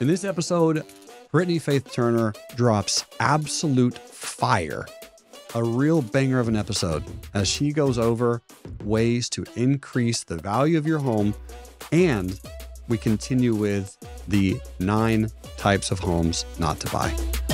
In this episode, Britnie Faith Turner drops absolute fire. A real banger of an episode as she goes over ways to increase the value of your home. And we continue with the nine types of homes not to buy.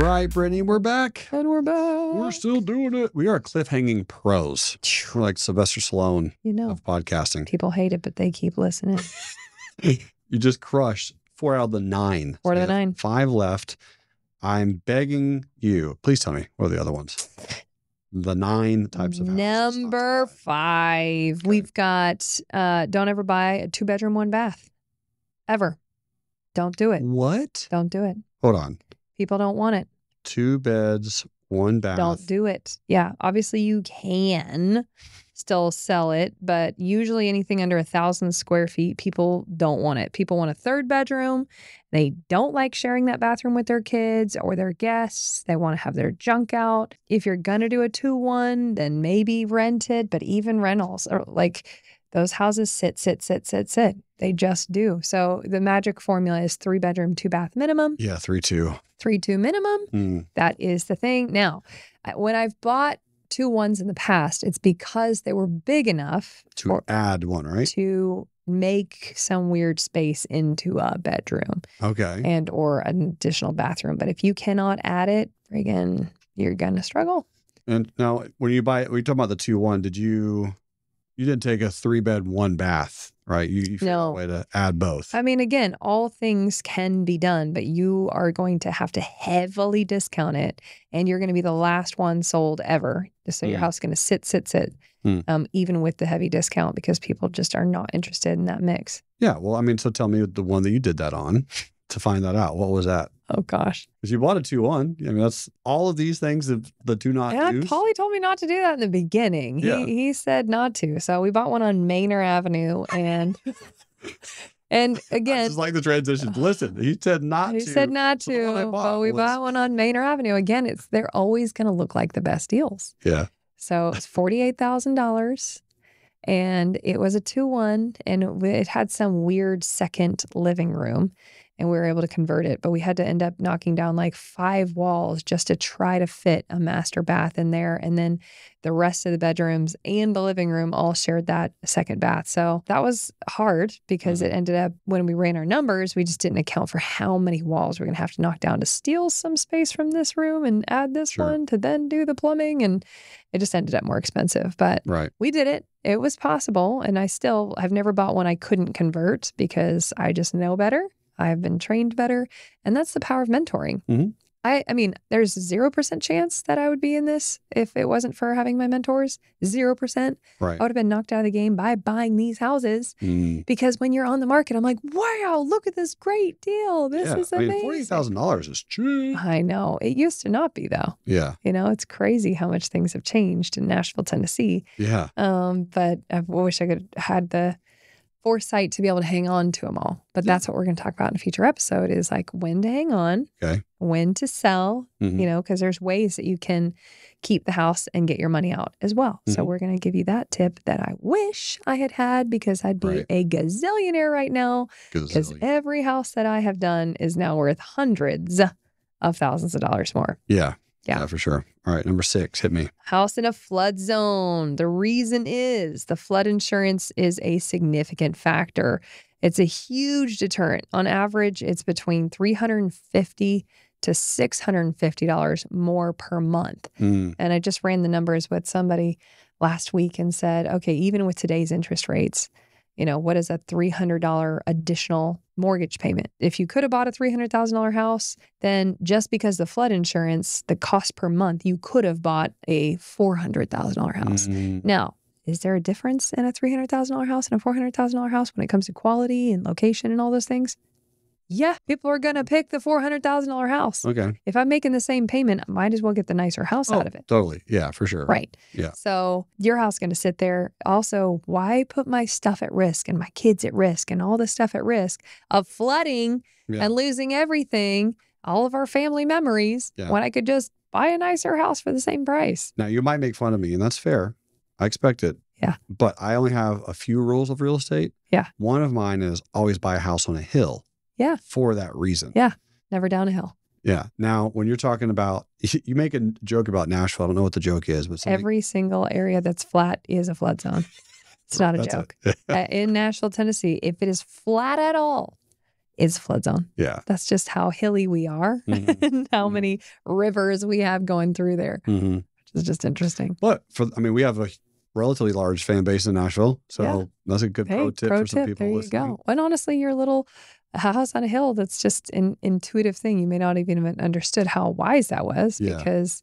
Right, Britnie, we're back. And we're back. We're still doing it. We are cliffhanging pros. We're like Sylvester Stallone you know, of podcasting. people hate it, but they keep listening. You just crushed four out of the nine. Four out of the nine. Five left. I'm begging you. Please tell me what are the other ones? The nine types of houses Number five, Okay. we've got uh, don't ever buy a two bedroom, one bath. Ever. Don't do it. What? Don't do it. Hold on. People don't want it. Two beds, one bath. Don't do it. Yeah. Obviously, you can still sell it, but usually anything under a thousand square feet, people don't want it. People want a third bedroom. They don't like sharing that bathroom with their kids or their guests. They want to have their junk out. If you're going to do a 2 1, then maybe rent it, but even rentals are like those houses sit, sit, sit, sit, sit. They just do. So the magic formula is three bedroom, two bath minimum, Yeah, three, two. three, two minimum. Hmm. That is the thing. Now, when I've bought two ones in the past, it's because they were big enough To add one, right? to make some weird space into a bedroom Okay. and or an additional bathroom. But if you cannot add it, again, you're gonna struggle. And now, when you buy, we talking about the two one. Did you? You didn't take a three bed, one bath, right? You, you No. a way to add both. I mean, again, all things can be done, but you are going to have to heavily discount it, and you're going to be the last one sold ever. Just so your Mm. house is going to sit, sit, sit, Mm. um, even with the heavy discount, because people just are not interested in that mix. yeah. Well, I mean, so tell me the one that you did that on to find that out. What was that? Oh gosh, Because you bought a two one. I mean, that's all of these things that the do not yeah. use. Paulie told me not to do that in the beginning. He Yeah. he said not to. So we bought one on Manor Avenue, and and again, just like the transition. Listen, he said not He to. said not So to, but we was- bought one on Manor Avenue. Again, it's they're always going to look like the best deals. Yeah. So it's forty eight thousand dollars, and it was a two one, and it, it had some weird second living room, and we were able to convert it, but we had to end up knocking down like five walls just to try to fit a master bath in there, and then the rest of the bedrooms and the living room all shared that second bath. So that was hard because mm-hmm. it ended up when we ran our numbers, we just didn't account for how many walls we're going to have to knock down to steal some space from this room and add this Sure. one to then do the plumbing. And it just ended up more expensive. But Right. we did it. It was possible. And I still have never bought one I couldn't convert because I just know better. I have been trained better. And that's the power of mentoring. Mhm. I, I mean, there's 0% chance that I would be in this if it wasn't for having my mentors. 0%. Right. I would have been knocked out of the game by buying these houses Mm. because when you're on the market, I'm like, wow, look at this great deal. This yeah. is I amazing. mean, forty thousand dollars is cheap. I know. It used to not be, though. Yeah. You know, it's crazy how much things have changed in Nashville, Tennessee. Yeah. Um, but I wish I could have had the foresight to be able to hang on to them all. But that's what we're going to talk about in a future episode is like when to hang on, Okay. when to sell, Mhm. you know, because there's ways that you can keep the house and get your money out as well. So Mhm. we're going to give you that tip that I wish I had had because I'd be Right. a gazillionaire right now because every house that I have done is now worth hundreds of thousands of dollars more. Yeah. Yeah. Yeah, for sure. All right, number six, hit me. House in a flood zone. The reason is the flood insurance is a significant factor. It's a huge deterrent. On average, it's between 350 to $650 more per month. Mm, And I just ran the numbers with somebody last week and said, okay, even with today's interest rates, you know, what is a $300 additional mortgage payment? If you could have bought a $300,000 house, then just because the flood insurance, the cost per month, you could have bought a $400,000 house. mm, Now, is there a difference in a $300,000 house and a $400,000 house when it comes to quality and location and all those things? Yeah, people are going to pick the $400,000 house. okay. If I'm making the same payment, I might as well get the nicer house Oh, out of it. Totally. Yeah, for sure. Right. Yeah. So your house going to sit there. Also, why put my stuff at risk and my kids at risk and all this stuff at risk of flooding Yeah. and losing everything, all of our family memories, Yeah. when I could just buy a nicer house for the same price? Now you might make fun of me, and that's fair. I expect it. Yeah. But I only have a few rules of real estate. Yeah. One of mine is always buy a house on a hill. Yeah. For that reason. Yeah. Never down a hill. Yeah. Now, when you're talking about, you make a joke about Nashville. I don't know what the joke is, but something- Every single area that's flat is a flood zone. It's not a That's joke. In Nashville, Tennessee, if it is flat at all, it's flood zone. yeah. That's just how hilly we are Mhm. and how Mhm. many rivers we have going through there, hmm which is just interesting. But for, I mean, we have a relatively large fan base in Nashville. So Yeah. that's a good Hey, pro tip pro for some tip. people There you listening. go. And honestly, your little house on a hill, that's just an intuitive thing. You may not even have understood how wise that was Yeah. because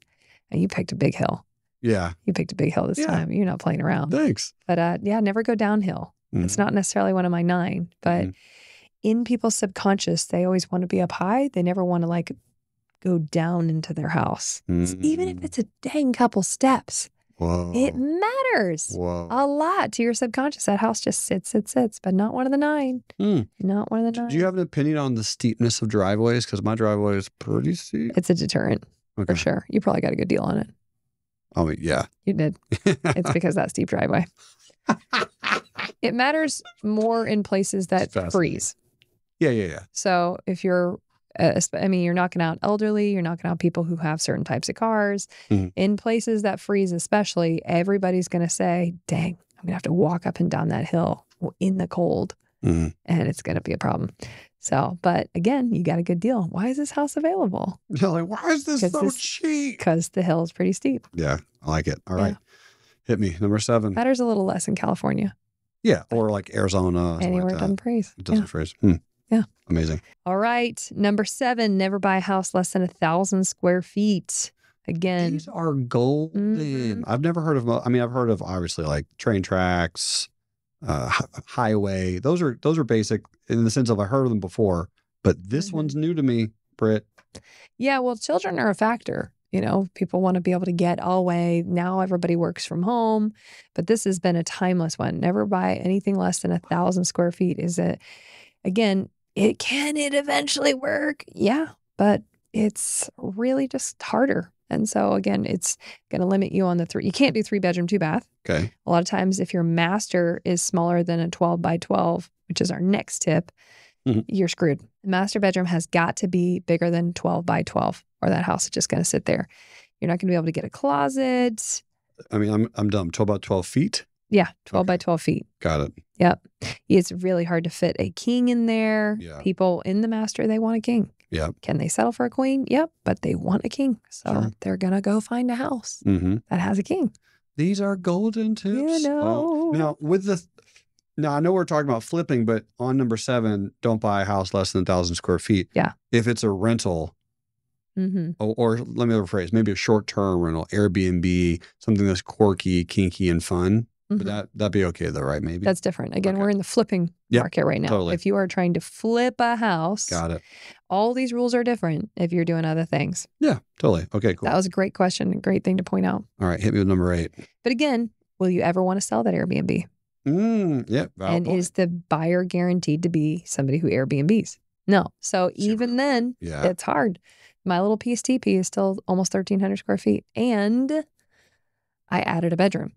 you picked a big hill. Yeah. You picked a big hill this Yeah. time. You're not playing around. Thanks. But uh, yeah, never go downhill. It's Mhm. not necessarily one of my nine, but Mhm. in people's subconscious, they always want to be up high. They never want to like go down into their house. So even if Mm. it's a dang couple steps, Whoa. it matters Whoa. a lot to your subconscious. That house just sits, sits, sits, but not one of the nine. Hmm. Not one of the nine. Do you have an opinion on the steepness of driveways? Because my driveway is pretty steep. it's a deterrent Okay. for sure. You probably got a good deal on it. Mean, yeah. You did. It's because that steep driveway. It matters more in places that freeze. yeah, yeah, yeah. So if you're, uh, I mean, you're knocking out elderly, you're knocking out people who have certain types of cars. Mhm. In places that freeze, especially, everybody's going to say, dang, I'm going to have to walk up and down that hill in the cold, Mhm. and it's going to be a problem. So, but again, you got a good deal. Why is this house available? You're like, why is this so this- cheap? Because the hill is pretty steep. Yeah, I like it. All Yeah. right. Hit me. Number seven. Matters a little less in California. Yeah. Or like Arizona. Anywhere like it doesn't freeze. It Yeah. doesn't freeze. Hmm. Yeah. Amazing. All right. Number seven, never buy a house less than a thousand square feet. Again, These are golden. Mhm. I've never heard of. I mean, I've heard of obviously like train tracks, uh, highway. Those are those are basic in the sense of I heard of them before, but this Mhm. one's new to me, Britt. Yeah, well, children are a factor. You know, people want to be able to get all way. Now everybody works from home, but this has been a timeless one. Never buy anything less than a thousand square feet. Is it, again, it can it eventually work? Yeah, but it's really just harder. And so again, it's going to limit you on the three. You can't do three bedroom, two bath. Okay. A lot of times, if your master is smaller than a 12 by 12, which is our next tip, Mhm. you're screwed. The master bedroom has got to be bigger than 12 by 12, or that house is just going to sit there. You're not going to be able to get a closet. I mean, I'm I'm dumb. Twelve about twelve feet. Yeah, 12 by 12 feet. Got it. Yep. It's really hard to fit a king in there. Yeah. People in the master, they want a king. Yep. Can they settle for a queen? Yep, but they want a king. So Sure. they're going to go find a house Mm-hmm. that has a king. These are golden tips. You know. now with the now I know we're talking about flipping, but on number seven, don't buy a house less than a thousand square feet. Yeah. If it's a rental, hmm or, or let me rephrase, maybe a short term rental, Airbnb, something that's quirky, kinky, and fun. But that that'd be okay though, right? Maybe. Mm-hmm. That's different. Again, Okay. we're in the flipping Yep, market right now. totally. If you are trying to flip a house, Got it. all these rules are different if you're doing other things. Yeah, totally. Okay, cool. That was a great question, great thing to point out. All right, hit me with number eight. But again, will you ever want to sell that Airbnb? Mm, yeah. and point. is the buyer guaranteed to be somebody who Airbnbs? No. So even then, yeah. it's hard. My little PSTP is still almost 1,300 square feet. And I added a bedroom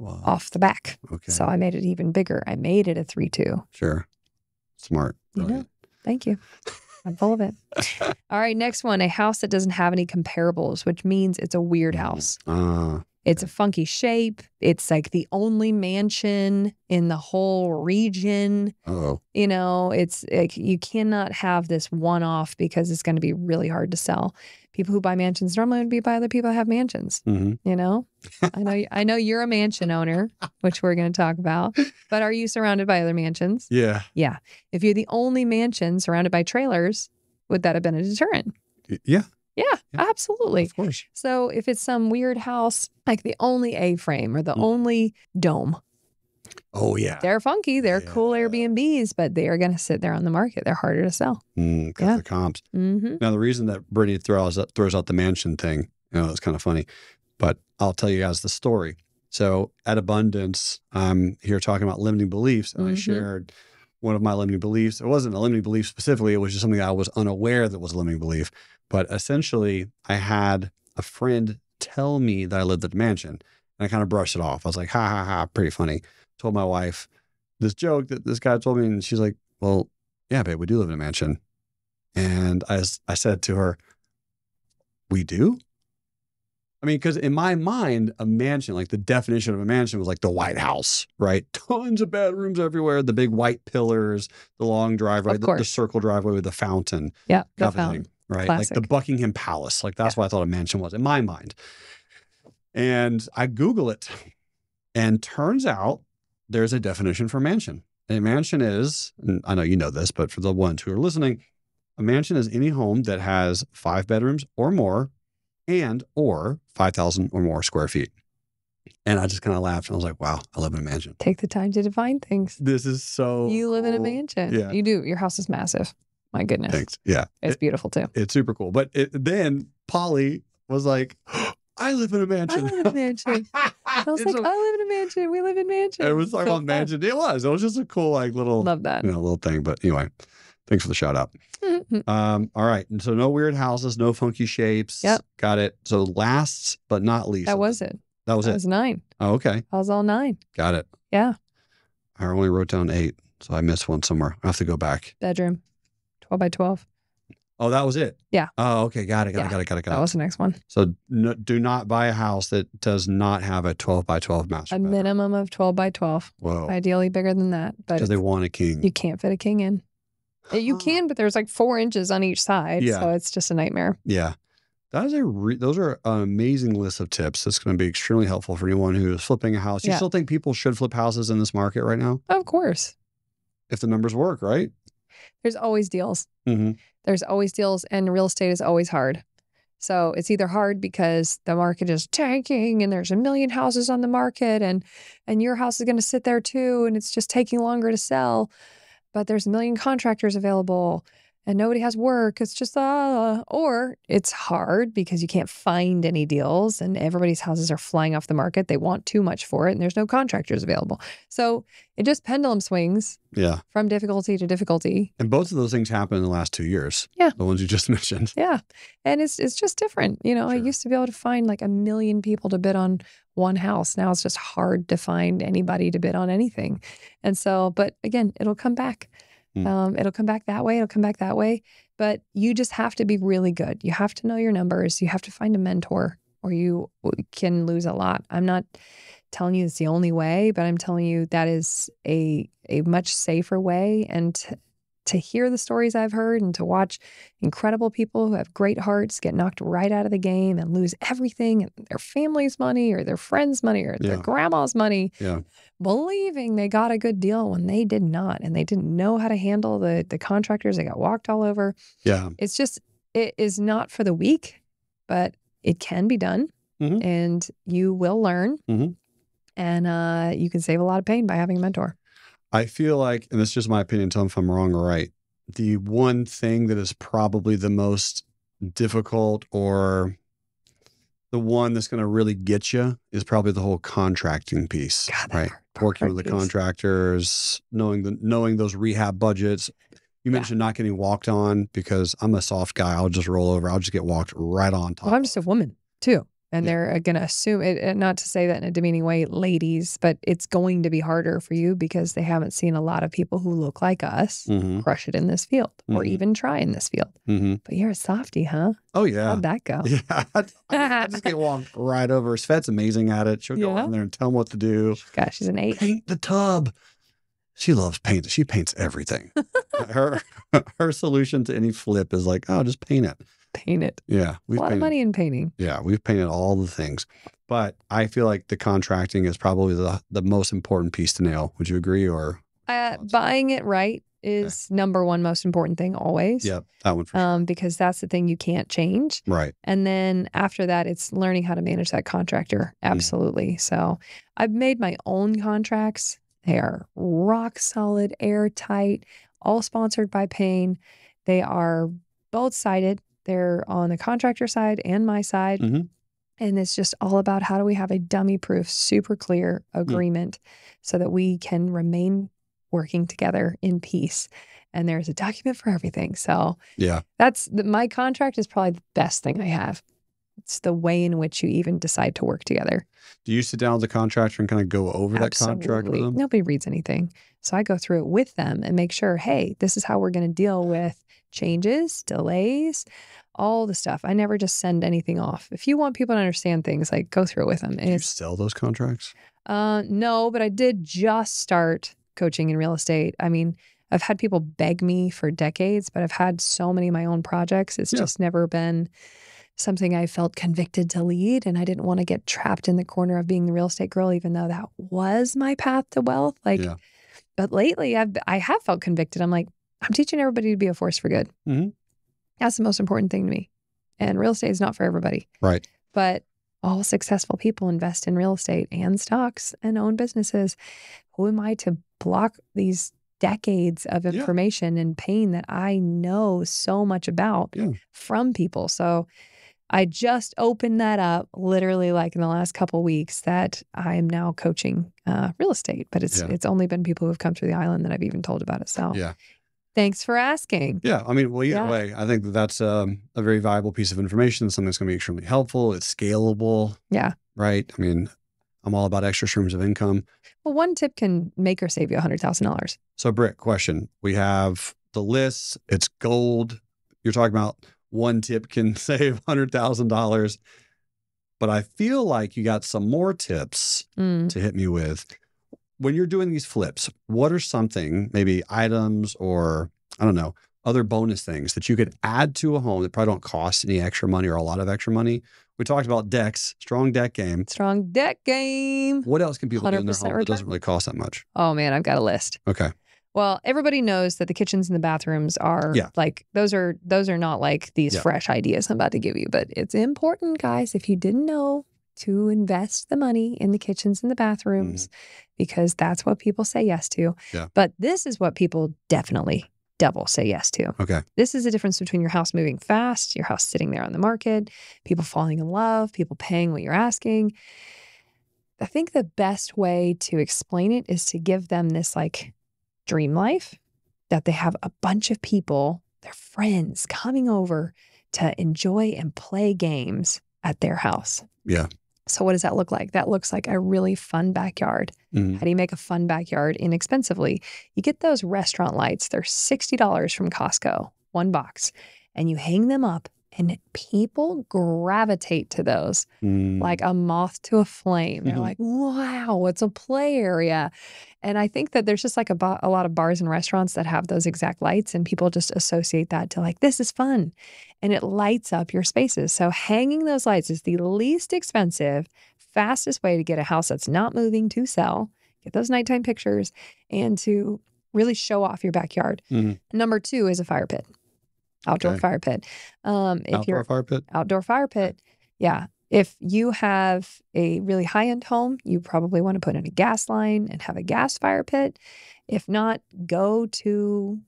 Wow. off the back. Okay. So I made it even bigger. I made it a 3 2. sure. Smart. You know, Thank you. I'm full of it. All right, next one a house that doesn't have any comparables, which means it's a weird house. Uh, It's a funky shape. It's like the only mansion in the whole region. oh. You know, it's like you cannot have this one off because it's going to be really hard to sell. People who buy mansions normally would be by other people that have mansions. hmm You know, I know, I know you're a mansion owner, which we're going to talk about. But are you surrounded by other mansions? Yeah. Yeah. If you're the only mansion surrounded by trailers, would that have been a deterrent? Yeah. Yeah, Yeah. absolutely. Of course. So if it's some weird house, like the only A frame or the Mm. only dome, Oh yeah. they're funky. They're cool Airbnbs, but they are going to sit there on the market. They're harder to sell. Mm, Yeah. the comps. hmm Now the reason that Britnie throws out, throws out the mansion thing, you know, it's kind of funny, but I'll tell you guys the story. So at Abundance, I'm here talking about limiting beliefs, and I Mhm. shared one of my limiting beliefs. It wasn't a limiting belief specifically; it was just something I was unaware that was a limiting belief. But essentially, I had a friend tell me that I lived at a mansion. And I kind of brushed it off. I was like, ha ha ha, pretty funny. Told my wife this joke that this guy told me, and she's like, well, yeah, babe, we do live in a mansion. And I, I said to her, we do? I mean, because in my mind, a mansion, like the definition of a mansion was like the White House, right? Tons of bedrooms everywhere, the big white pillars, the long driveway, the, the circle driveway with the fountain Yeah, the fountain. Right? Like the Buckingham Palace. Like that's what I thought a mansion was in my mind. And I Google it, and turns out there's a definition for mansion. A mansion is, and I know you know this, but for the ones who are listening, a mansion is any home that has five bedrooms or more and or 5,000 or more square feet. And I just kind of laughed and I was like, wow, I live in a mansion. Take the time to define things. This is so you live in a mansion. Yeah. You do. Your house is massive. My goodness. Thanks. Yeah. It's It- beautiful too. it's super cool. But it, then Polly was like, I live in a mansion. I live in a mansion. I was like, I live in a mansion. We live in mansions. it was like So about mansion. It was. It was just a cool, like little. Love that. you know, little thing. But anyway, thanks for the shout out. Um, all right. And so no weird houses, no funky shapes. Yep. Got it. So last but not least. that was it. That was that it. was nine. Oh, okay. I was all nine. Got it. Yeah. I only wrote down eight. So I missed one somewhere. I have to go back. Bedroom, 12 by 12. Oh, that was it. Yeah. Oh, okay. Got it. Got it. Got it. Got it. Got That it. was the next one. So no, do not buy a house that does not have a 12 by 12 master A bedroom. minimum of 12 by 12. Whoa. Ideally bigger than that. But Because they want a king. you can't fit a king in. You can, but there's like four inches on each side. Yeah. So it's just a nightmare. Yeah. That is a re- those are an amazing list of tips. That's going to be extremely helpful for anyone who is flipping a house. You Yeah. still think people should flip houses in this market right now Of course. if the numbers work, right? There's always deals. Mm-hmm. There's always deals, and real estate is always hard. So it's either hard because the market is tanking and there's a million houses on the market and and your house is going to sit there too and it's just taking longer to sell, but there's a million contractors available and nobody has work. It's just uh or it's hard because you can't find any deals and everybody's houses are flying off the market. They want too much for it and there's no contractors available. So it just pendulum swings Yeah. from difficulty to difficulty And both of those things happened in the last two years. Yeah. The ones you just mentioned. Yeah. And it's it's just different. You know, I used to be able to find like a million people to bid on one house. Now it's just hard to find anybody to bid on anything. And so, but again, it'll come back. Hmm. Um, it'll come back that way. It'll come back that way. But you just have to be really good. You have to know your numbers. You have to find a mentor or you can lose a lot. I'm not telling you it's the only way, but I'm telling you that is a a much safer way. And to, hear the stories I've heard and to watch incredible people who have great hearts get knocked right out of the game and lose everything and their family's money or their friends' money or their grandma's money, Yeah. believing they got a good deal when they did not and they didn't know how to handle the the contractors. They got walked all over. Yeah. It's just it is not for the weak, but it can be done Mhm. and you will learn. Mhm. And uh, you can save a lot of pain by having a mentor. I feel like, and this is just my opinion, tell me if I'm wrong or right. The one thing that is probably the most difficult or the one that's going to really get you is probably the whole contracting piece, God, right? Working with the piece. contractors, knowing the knowing those rehab budgets. You Yeah. mentioned not getting walked on because I'm a soft guy. I'll just roll over. I'll just get walked right on top. Well, I'm just a woman too. And Yeah. they're going to assume it. Not to say that in a demeaning way, ladies, but it's going to be harder for you because they haven't seen a lot of people who look like us Mhm, crush it in this field or Mhm. even try in this field. mhm. But you're a softie, huh? Oh yeah. How'd that go? Yeah, I, I just get walked right over. Svet's amazing at it. She'll go Yeah. in there and tell them what to do. Gosh, she's an eight. Paint the tub. She loves paint. She paints everything. her her solution to any flip is like, oh, just paint it. Paint it. Yeah, A we've lot of money in painting. Yeah, we've painted all the things. But I feel like the contracting is probably the the most important piece to nail. Would you agree? Or Uh, buying it right is number one most important thing always. yeah, that one for sure. Um, because that's the thing you can't change. Right. And then after that, it's learning how to manage that contractor. Absolutely. So I've made my own contracts. They are rock solid, airtight, all sponsored by pain. They are both sided. They're on the contractor side and my side. Mhm. And it's just all about how do we have a dummy proof, super clear agreement so that we can remain working together in peace. And there's a document for everything. So Yeah. that's the, my contract is probably the best thing I have. it's the way in which you even decide to work together. Do you sit down with the contractor and kind of go over that contract with Absolutely. them? Nobody reads anything. So I go through it with them and make sure, hey, this is how we're going to deal with changes, delays, all the stuff. I never just send anything off. If you want people to understand things, like go through it with them. And you sell those contracts? uh no, but I did just start coaching in real estate. I mean, I've had people beg me for decades, but I've had so many of my own projects. It's Yeah. just never been something I felt convicted to lead. And I didn't want to get trapped in the corner of being the real estate girl, even though that was my path to wealth. Like, Yeah. but lately I've I have felt convicted. I'm like, I'm teaching everybody to be a force for good. Mhm. That's the most important thing to me. And real estate is not for everybody. Right. But all successful people invest in real estate and stocks and own businesses. Who am I to block these decades of Yeah. information and pain that I know so much about Yeah. from people? So I just opened that up literally like in the last couple weeks that I am now coaching uh, real estate, but it's Yeah. it's only been people who have come through the island that I've even told about it. So Yeah. Thanks for asking. Yeah. I mean, well, either Yeah. way, I think that that's um, a very valuable piece of information, something that's going to be extremely helpful. It's scalable. Yeah. Right. I mean, I'm all about extra streams of income. Well, one tip can make or save you $100,000. So, Britt, question. We have the list, it's gold. You're talking about one tip can save $100,000. But I feel like you got some more tips Mm. to hit me with. When you're doing these flips, what are something, maybe items or I don't know, other bonus things that you could add to a home that probably don't cost any extra money or a lot of extra money? We talked about decks, strong deck game. Strong deck game. What else can people do in their 100% home that doesn't really cost that much? Oh man, I've got a list. Okay. Well, everybody knows that the kitchens and the bathrooms are Yeah. like those are those are not like these Yeah. fresh ideas I'm about to give you, but it's important, guys, if you didn't know to invest the money in the kitchens and the bathrooms mm-hmm. because that's what people say yes to. Yeah. But this is what people definitely double say yes to. Okay. This is the difference between your house moving fast, your house sitting there on the market, people falling in love, people paying what you're asking. I think the best way to explain it is to give them this like dream life that they have a bunch of people, their friends coming over to enjoy and play games at their house. Yeah. So, what does that look like? That looks like a really fun backyard. Mhm. How do you make a fun backyard inexpensively? You get those restaurant lights. They're $60 from Costco, one box, and you hang them up, and people gravitate to those Mm. like a moth to a flame. They're Mhm. like, wow, it's a play area. And I think that there's just like a, bo- a lot of bars and restaurants that have those exact lights, and people just associate that to like, this is fun. And it lights up your spaces. So hanging those lights is the least expensive, fastest way to get a house that's not moving to sell, get those nighttime pictures, and to really show off your backyard. Mhm. Number two is a fire pit, outdoor Okay. fire pit. Um, if Outdoor you're fire pit? outdoor fire pit. Yeah. If you have a really high end home, you probably want to put in a gas line and have a gas fire pit. If not, go to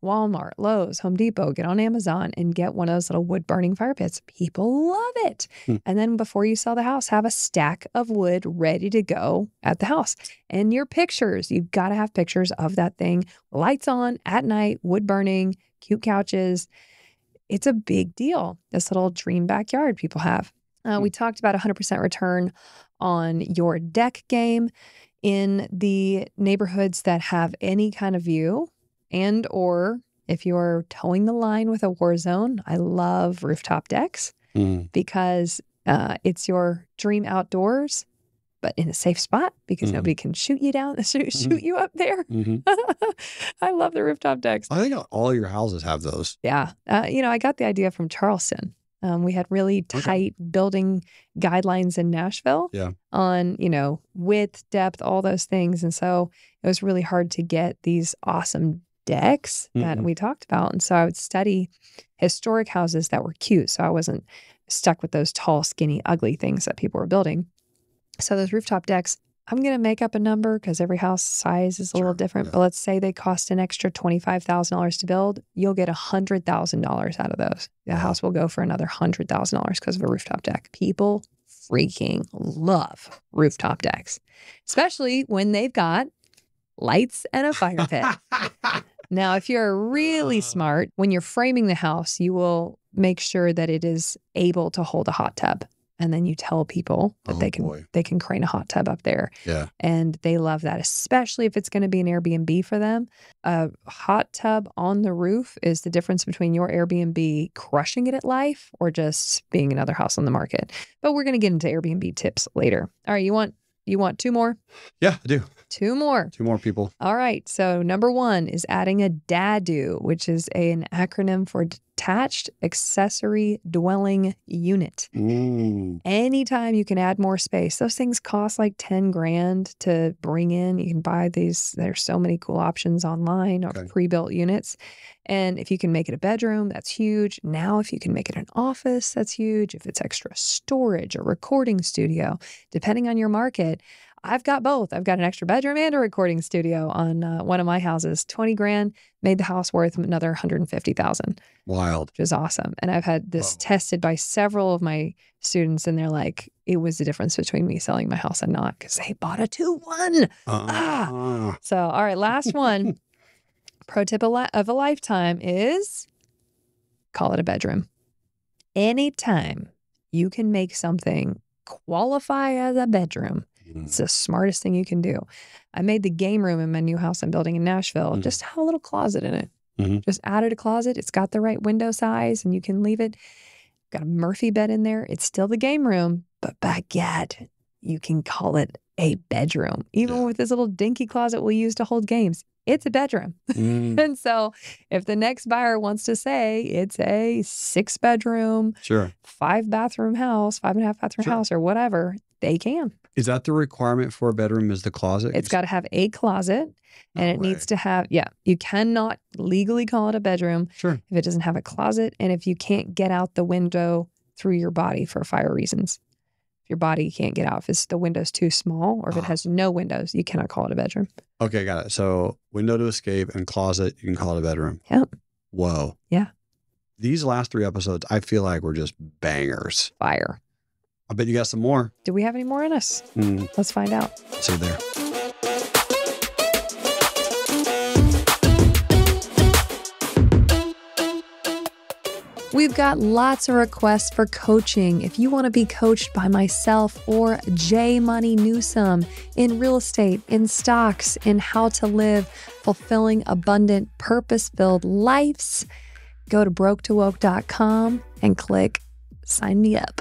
Walmart, Lowe's, Home Depot, get on Amazon and get one of those little wood burning fire pits. People love it. Hmm. And then before you sell the house, have a stack of wood ready to go at the house. And your pictures, you've got to have pictures of that thing, lights on at night, wood burning, cute couches. It's a big deal, this little dream backyard people have. Uh, we talked about 100% return on your deck game in the neighborhoods that have any kind of view and or if you're towing the line with a war zone i love rooftop decks Mm. because uh, it's your dream outdoors but in a safe spot because Mhm. nobody can shoot you down shoot, shoot you up there Mhm. i love the rooftop decks I think all your houses have those. yeah. Uh, you know, I got the idea from Charleston. Um, we had really Okay. tight building guidelines in Nashville Yeah. on, you know, width, depth, all those things. And so it was really hard to get these awesome decks that Mhm. we talked about. And so I would study historic houses that were cute. So I wasn't stuck with those tall, skinny, ugly things that people were building. So those rooftop decks, I'm going to make up a number because every house size is a little different. yeah. But let's say they cost an extra $25,000 to build. You'll get $100,000 out of those. The Wow. house will go for another $100,000 because of a rooftop deck. People freaking love rooftop decks, especially when they've got lights and a fire pit. Now, if you're really Uh. smart, when you're framing the house, you will make sure that it is able to hold a hot tub. And then you tell people that Oh, they can boy. they can crane a hot tub up there. Yeah. And they love that, especially if it's going to be an Airbnb for them. A hot tub on the roof is the difference between your Airbnb crushing it at life or just being another house on the market. But we're going to get into Airbnb tips later. All right, you want you want two more? Yeah, I do. Two more. Two more people. All right. So, number one is adding a DADU, which is a, an acronym for Detached Accessory Dwelling Unit. Ooh. Anytime you can add more space, those things cost like 10 grand to bring in. You can buy these. There's so many cool options online of Okay. pre built units. And if you can make it a bedroom, that's huge. Now, if you can make it an office, that's huge. If it's extra storage, a recording studio, depending on your market, I've got both. I've got an extra bedroom and a recording studio on uh, one of my houses. 20 grand made the house worth another 150,000 Wild. which is awesome. And I've had this tested by several of my students, and they're like, it was the difference between me selling my house and not because they bought a 2 1. Uh, So, all right, last one. Pro tip of of a lifetime is call it a bedroom. Anytime you can make something qualify as a bedroom, it's the smartest thing you can do. I made the game room in my new house I'm building in Nashville. Mhm. Just have a little closet in it. Mhm. Just added a closet. It's got the right window size and you can leave it. Got a Murphy bed in there. It's still the game room, but baguette, you can call it a bedroom. Even Yeah. with this little dinky closet we use to hold games, it's a bedroom. mm, and so if the next buyer wants to say it's a six bedroom, sure. five bathroom house, five and a half bathroom Sure. house, or whatever, they can. Is that the requirement for a bedroom? Is the closet? It's got to have a closet and No it needs to have, yeah, you cannot legally call it a bedroom Sure. if it doesn't have a closet and if you can't get out the window through your body for fire reasons. If your body can't get out, if it's, the window's too small or if it Ah. has no windows, you cannot call it a bedroom. Okay, got it. So window to escape and closet, you can call it a bedroom. Yep. Whoa. Yeah. These last three episodes, I feel like were just bangers. Fire. I bet you got some more. Do we have any more in us? Mm, Let's find out. see there. We've got lots of requests for coaching. If you want to be coached by myself or J Money Newsome in real estate, in stocks, in how to live fulfilling, abundant, purpose filled lives, go to broketowoke.com and click sign me up.